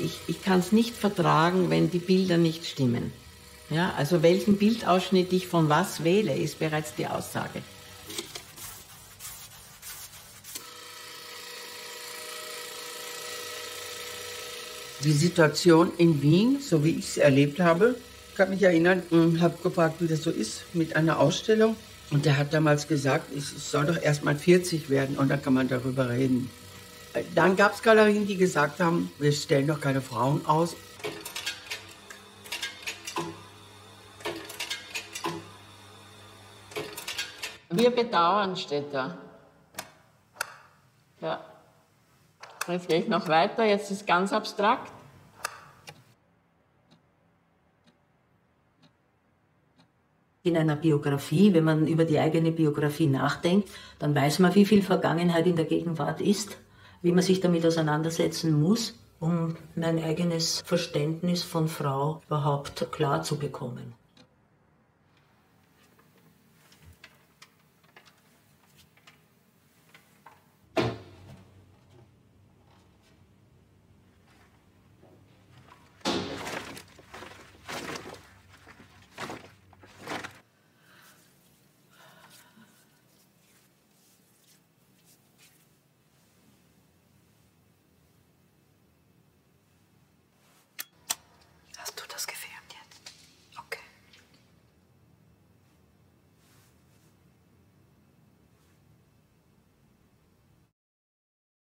ich, ich kann es nicht vertragen, wenn die Bilder nicht stimmen. Ja, also welchen Bildausschnitt ich von was wähle, ist bereits die Aussage. Die Situation in Wien, so wie ich es erlebt habe, kann mich erinnern, habe gefragt, wie das so ist mit einer Ausstellung. Und der hat damals gesagt, es soll doch erst mal 40 werden und dann kann man darüber reden. Dann gab es Galerien, die gesagt haben, wir stellen doch keine Frauen aus. Wir bedauern, da. Ja. Jetzt gehe ich noch weiter, jetzt ist ganz abstrakt. In einer Biografie, wenn man über die eigene Biografie nachdenkt, dann weiß man, wie viel Vergangenheit in der Gegenwart ist, wie man sich damit auseinandersetzen muss, um mein eigenes Verständnis von Frau überhaupt klar zu bekommen.